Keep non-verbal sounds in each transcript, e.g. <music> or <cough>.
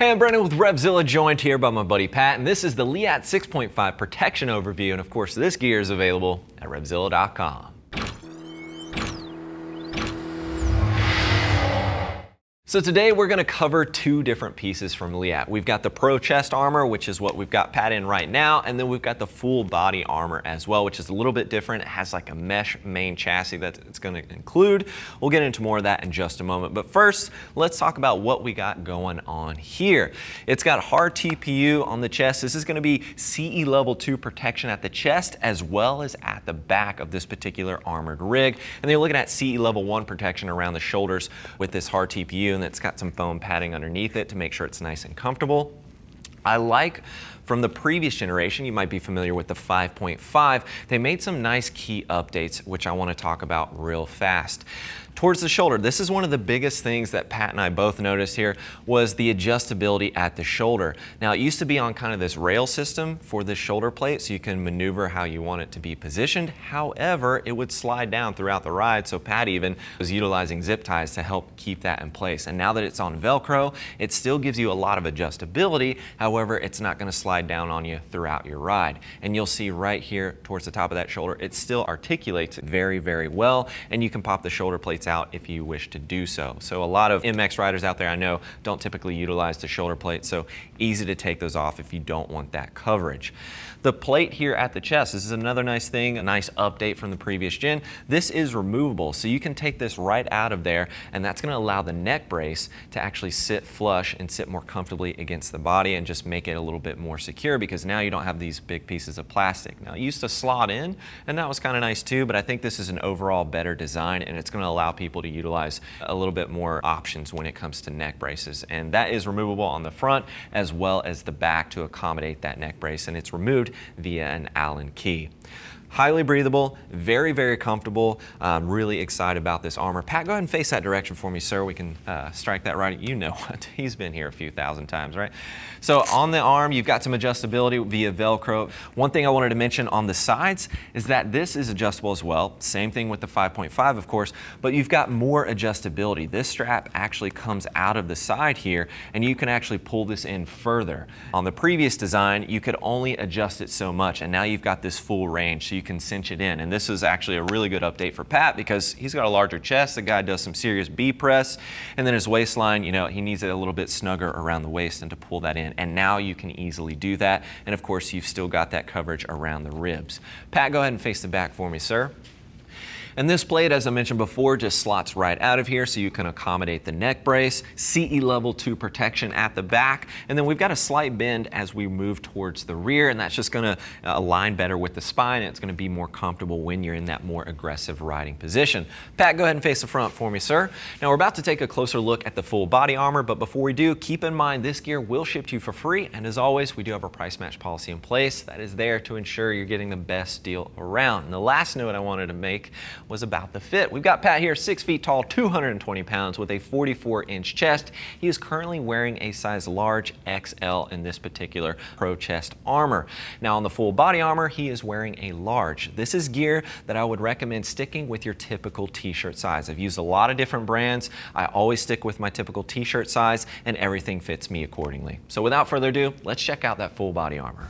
Hey, I'm Brendan with Revzilla, joined here by my buddy Pat, and this is the Leatt 6.5 protection overview. And of course, this gear is available at Revzilla.com. So today we're going to cover two different pieces from Leatt. We've got the Pro Chest Armor, which is what we've got Pat in right now, and then we've got the full body armor as well, which is a little bit different. It has like a mesh main chassis that it's going to include. We'll get into more of that in just a moment. But first, let's talk about what we got going on here. It's got hard TPU on the chest. This is going to be CE level 2 protection at the chest as well as at the back of this particular armored rig. And then you're looking at CE level 1 protection around the shoulders with this hard TPU it's got some foam padding underneath it to make sure it's nice and comfortable. I like from the previous generation, you might be familiar with the 5.5, they made some nice key updates, which I want to talk about real fast towards the shoulder. This is one of the biggest things that Pat and I both noticed here was the adjustability at the shoulder. Now it used to be on kind of this rail system for the shoulder plate so you can maneuver how you want it to be positioned. However, it would slide down throughout the ride so Pat even was utilizing zip ties to help keep that in place. And now that it's on Velcro, it still gives you a lot of adjustability. However, it's not going to slide down on you throughout your ride. And you'll see right here towards the top of that shoulder, it still articulates very, very well. And you can pop the shoulder plates out if you wish to do so. So a lot of MX riders out there I know don't typically utilize the shoulder plate, so easy to take those off if you don't want that coverage. The plate here at the chest, this is another nice thing, a nice update from the previous gen. This is removable, so you can take this right out of there, and that's gonna allow the neck brace to actually sit flush and sit more comfortably against the body and just make it a little bit more secure because now you don't have these big pieces of plastic. Now, it used to slot in, and that was kind of nice too, but I think this is an overall better design, and it's gonna allow people to utilize a little bit more options when it comes to neck braces. And that is removable on the front as well as the back to accommodate that neck brace, and it's removed via an Allen key. Highly breathable, very, very comfortable. I'm really excited about this armor. Pat, go ahead and face that direction for me, sir. We can uh, strike that right. You know <laughs> what, he's been here a few thousand times, right? So on the arm, you've got some adjustability via Velcro. One thing I wanted to mention on the sides is that this is adjustable as well. Same thing with the 5.5, of course, but you've got more adjustability. This strap actually comes out of the side here, and you can actually pull this in further. On the previous design, you could only adjust it so much, and now you've got this full range. So you can cinch it in. And this is actually a really good update for Pat because he's got a larger chest. The guy does some serious B press. And then his waistline, you know, he needs it a little bit snugger around the waist and to pull that in. And now you can easily do that. And of course, you've still got that coverage around the ribs. Pat, go ahead and face the back for me, sir. And this blade, as I mentioned before, just slots right out of here so you can accommodate the neck brace, CE level 2 protection at the back, and then we've got a slight bend as we move towards the rear, and that's just going to uh, align better with the spine, and it's going to be more comfortable when you're in that more aggressive riding position. Pat, go ahead and face the front for me, sir. Now we're about to take a closer look at the full body armor, but before we do, keep in mind this gear will ship to you for free, and as always, we do have a price match policy in place that is there to ensure you're getting the best deal around. And the last note I wanted to make was about the fit. We've got Pat here, six feet tall, 220 pounds with a 44 inch chest. He is currently wearing a size large XL in this particular Pro Chest armor. Now on the full body armor, he is wearing a large. This is gear that I would recommend sticking with your typical t-shirt size. I've used a lot of different brands. I always stick with my typical t-shirt size and everything fits me accordingly. So without further ado, let's check out that full body armor.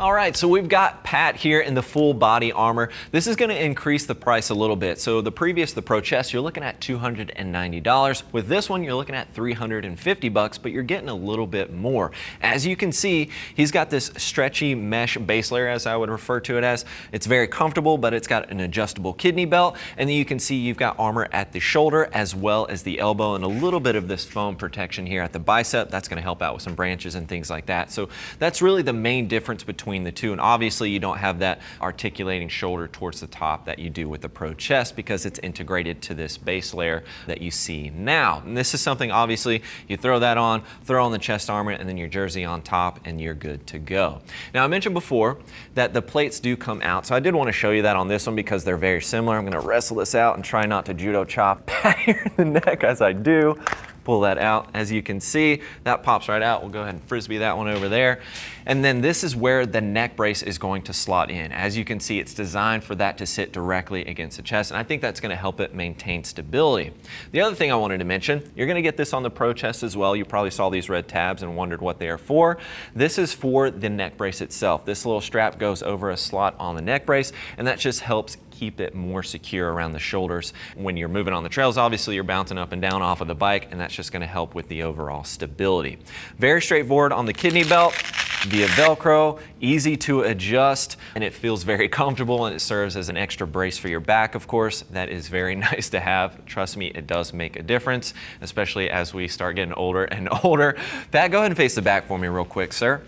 All right, so we've got Pat here in the full body armor. This is gonna increase the price a little bit. So the previous, the Pro Chest, you're looking at $290. With this one, you're looking at 350 bucks, but you're getting a little bit more. As you can see, he's got this stretchy mesh base layer, as I would refer to it as. It's very comfortable, but it's got an adjustable kidney belt. And then you can see you've got armor at the shoulder as well as the elbow and a little bit of this foam protection here at the bicep. That's gonna help out with some branches and things like that. So that's really the main difference between between the two. And obviously you don't have that articulating shoulder towards the top that you do with the Pro Chest because it's integrated to this base layer that you see now. And this is something obviously you throw that on, throw on the chest armor and then your jersey on top and you're good to go. Now I mentioned before that the plates do come out. So I did want to show you that on this one because they're very similar. I'm going to wrestle this out and try not to judo chop <laughs> the neck as I do. Pull that out. As you can see, that pops right out. We'll go ahead and frisbee that one over there. And then this is where the neck brace is going to slot in. As you can see, it's designed for that to sit directly against the chest, and I think that's gonna help it maintain stability. The other thing I wanted to mention, you're gonna get this on the Pro Chest as well. You probably saw these red tabs and wondered what they are for. This is for the neck brace itself. This little strap goes over a slot on the neck brace, and that just helps keep it more secure around the shoulders. When you're moving on the trails, obviously you're bouncing up and down off of the bike, and that's just gonna help with the overall stability. Very straightforward on the kidney belt via Velcro, easy to adjust, and it feels very <laughs> comfortable and it serves as an extra brace for your back, of course. That is very <laughs> nice to have. Trust me, it does make a difference, especially as we start getting older and <laughs> older. Pat, go ahead and face the back for me real quick, sir.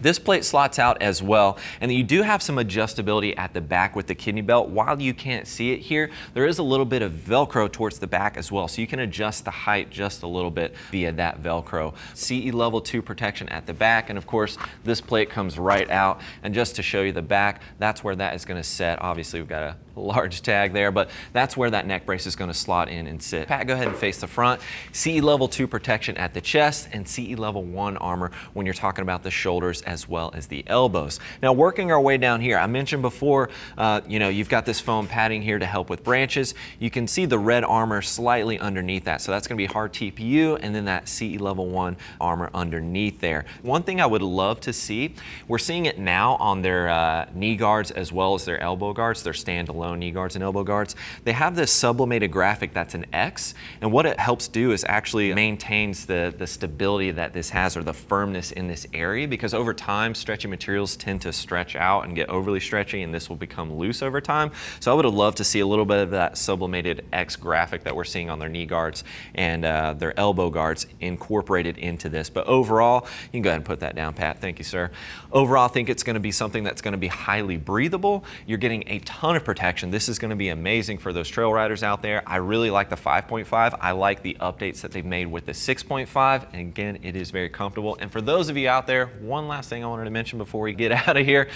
This plate slots out as well, and you do have some adjustability at the back with the kidney belt. While you can't see it here, there is a little bit of Velcro towards the back as well, so you can adjust the height just a little bit via that Velcro. CE level 2 protection at the back, and of course, this plate comes right out, and just to show you the back, that's where that is gonna set. Obviously, we've got a large tag there, but that's where that neck brace is gonna slot in and sit. Pat, go ahead and face the front. CE level 2 protection at the chest, and CE level 1 armor when you're talking about the shoulders as well as the elbows. Now working our way down here, I mentioned before, uh, you know, you've got this foam padding here to help with branches. You can see the red armor slightly underneath that. So that's gonna be hard TPU and then that CE level one armor underneath there. One thing I would love to see, we're seeing it now on their uh, knee guards as well as their elbow guards, their standalone knee guards and elbow guards. They have this sublimated graphic that's an X and what it helps do is actually maintains the, the stability that this has or the firmness in this area because over time stretchy materials tend to stretch out and get overly stretchy and this will become loose over time. So I would have loved to see a little bit of that sublimated X graphic that we're seeing on their knee guards and uh, their elbow guards incorporated into this. But overall, you can go ahead and put that down, Pat. Thank you, sir. Overall, I think it's going to be something that's going to be highly breathable. You're getting a ton of protection. This is going to be amazing for those trail riders out there. I really like the 5.5. I like the updates that they've made with the 6.5. And again, it is very comfortable. And for those of you out there, one last thing I wanted to mention before we get <laughs> out of here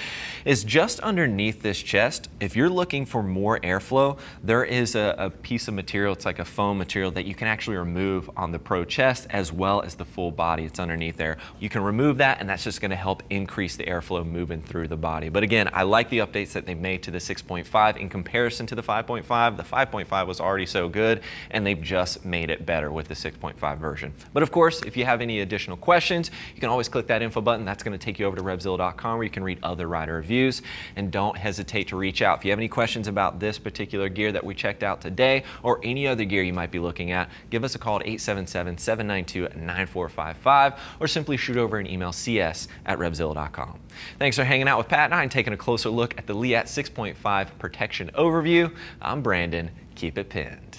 is just underneath this chest, if you're looking for more airflow, there is a, a piece of material, it's like a foam material that you can actually remove on the Pro chest as well as the full body. It's underneath there. You can remove that and that's just gonna help increase the airflow moving through the body. But again, I like the updates that they've made to the 6.5 in comparison to the 5.5. The 5.5 was already so good and they've just made it better with the 6.5 version. But of course, if you have any additional questions, you can always click that info button. That's gonna take you over to RevZilla.com where you can read other rider reviews. And don't hesitate to reach out. If you have any questions about this particular gear that we checked out today or any other gear you might be looking at, give us a call at 877-792-9455 or simply shoot over an email cs at RevZilla.com. Thanks for hanging out with Pat and I and taking a closer look at the Leatt 6.5 protection overview. I'm Brandon. Keep it pinned.